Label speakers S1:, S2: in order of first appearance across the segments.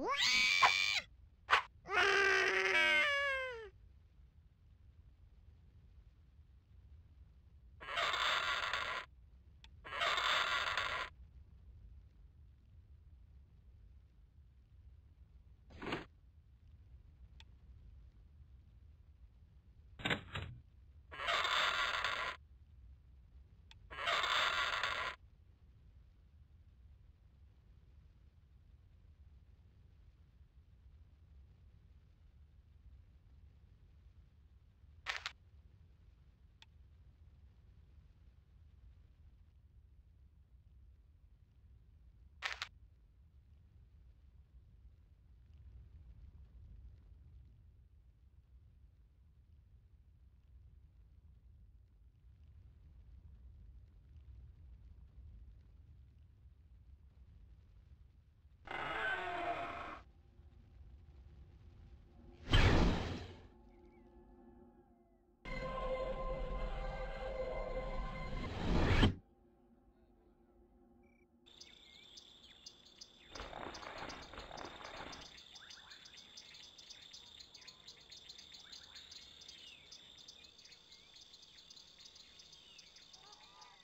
S1: Thank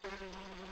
S1: Thank you.